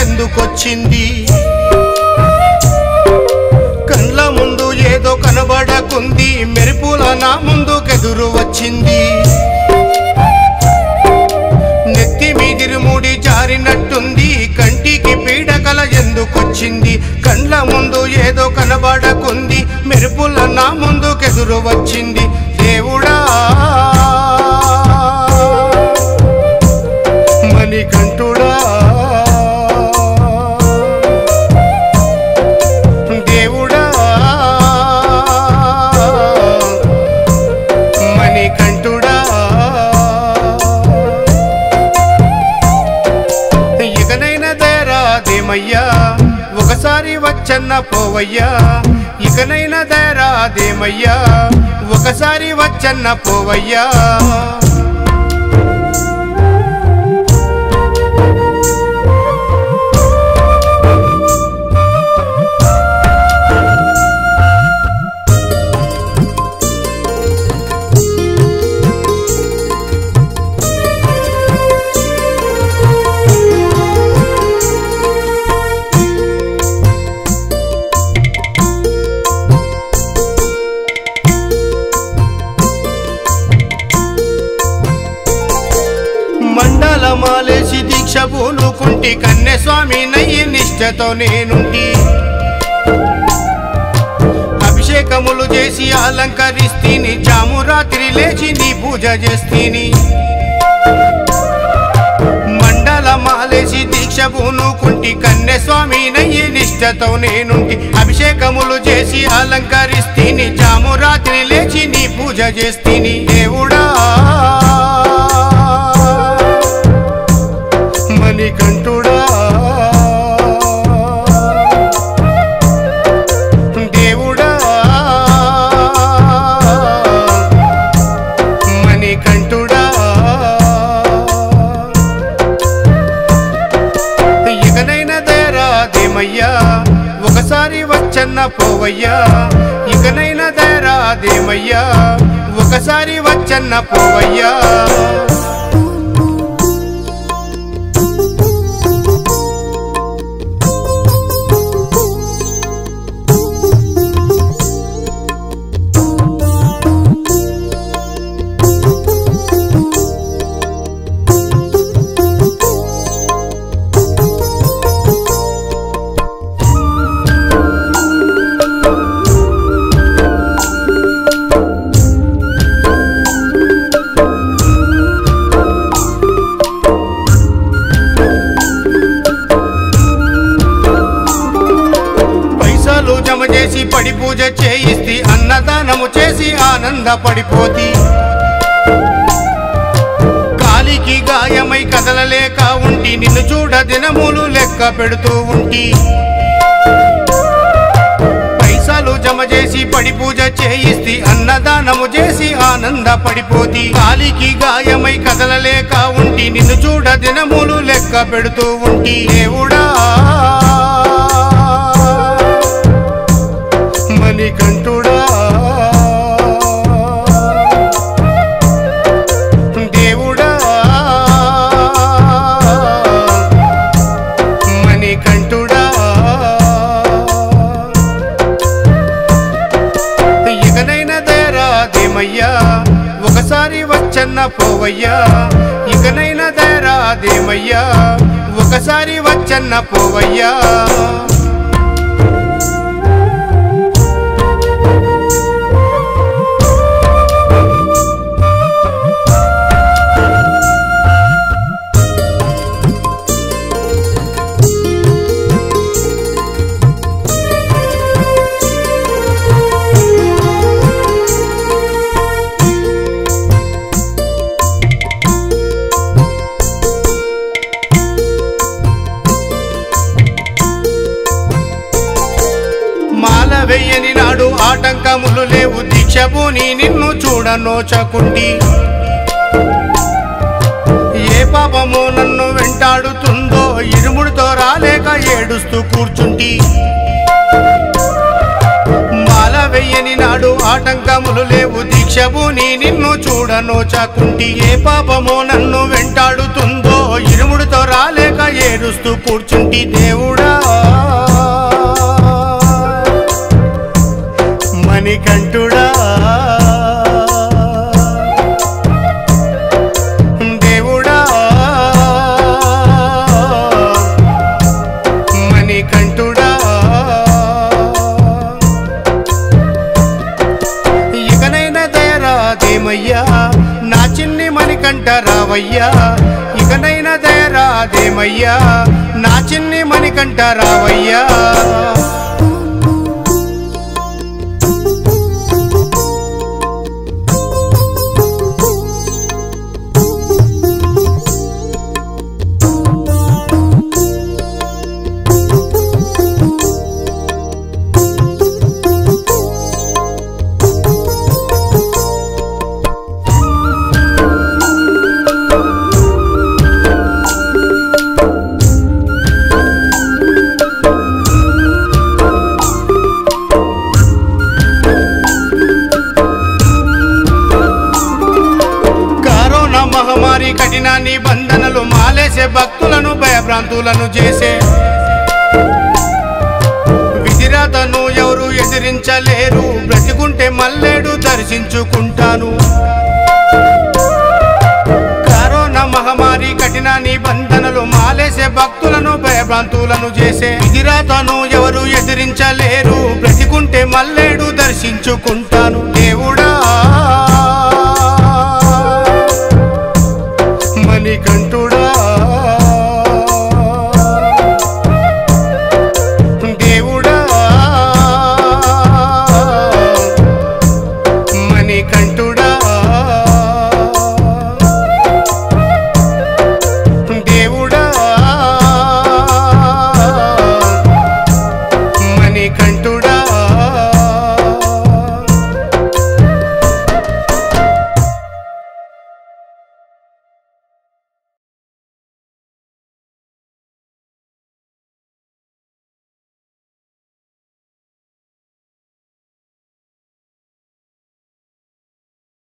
ఎందుకొచ్చింది? కండ్ల ముందు ఏదో కనబడకుంది మెరుపుల నా ముందుకెదురు వచ్చింది. నెత్తి మీదిరుముడి జారినట్టుంది కంటికి పీడకల ఎందుకొచ్చింది? కండ్ల ముందు ఏదో కనబడకుంది మెరుపుల నా ముందుకెదురు వచ్చింది. దేవుడా! వచ్చన్న పోవయ్యా ఇకనైనా దేరాదేమయ్యా ఒకసారి వచ్చన్న పోవయ్యా. మండల మాలేసి దీక్ష పూనుకుంటి కన్నె స్వామి నయ్యి నిష్టతో నేనుండి అభిషేకములు చేసి అలంకరిస్తీని జాము రాత్రి లేచి నీ పూజ చేస్తీని. మండల మాలేసి దీక్ష పూనుకుంటి కన్నె స్వామి నయ్యి నిష్టతో నేనుంటి. అభిషేకములు చేసి అలంకరిస్తీని జాము రాత్రి లేచి నీ పూజ చేస్తీని. దేవుడా! మణికంఠుడా దేవుడా. మణికంఠుడా ఇకనైనా దేరాదేమయ్యా ఒకసారి వచ్చన్న పోవయ్యా. ఇకనైనా దేరాదేమయ్యా ఒకసారి వచ్చన్న పోవయ్యా. పూజ చేయిస్తి అన్నదానము చేసి ఆనందపడిపోతి. కాలికి గాయమై కదలలేక ఉంటి నిన్ను చూడ దినములు లెక్క పెడుతూ ఉంటి. పైసలు జమ చేసి పడి పూజ చేయిస్తి అన్నదానము చేసి ఆనందపడిపోతి. కాలికి గాయమై కదలలేక ఉంటి నిన్ను చూడ దినములు లెక్క పెడుతూ ఉంటి. దేవుడా మణికంఠుడా దేవుడా. మణికంఠుడా ఇకనైనా దేరాదేమయ్యా ఒకసారి వచ్చన్న పోవయ్యా. ఇకనైనా దేరాదేమయ్యా ఒకసారి వచ్చన్న పోవయ్యా. ఆటంకములు లేవు దీక్షభూని నిన్ను చూడనోచకుండి ఏ పాపము నన్ను వెంటాడుతుందో ఇరుముడితో రాలేక ఏడుస్తూ కూర్చుంటి. మాల వెయ్యని నాడు ఆటంకములు లేవు దీక్షభూని నిన్ను చూడనోచకుండి ఏ పాపము నన్ను వెంటాడుతుందో ఇరుముడితో రాలేక ఏడుస్తూ కూర్చుంటి దేవుడా. చిన్ని రావయ్యా ఇకనైనా దయరాదేమయ్యా నా చిన్ని మణికంఠ రావయ్యా. నిబంధనలు మాలేసే భక్తులను భయభ్రాంతులను చేసే. విధిరాతను ఎవరు ఎదిరించలేరు బ్రతికుంటే మల్లేడు దర్శించుకుంటాను. కరోనా మహమ్మారి కఠిన నిబంధనలు మాలేసే భక్తులను భయభ్రాంతులను చేసే. విధిరాతను ఎవరు ఎదిరించలేరు బ్రతికుంటే మల్లేడు దర్శించుకుంటాను.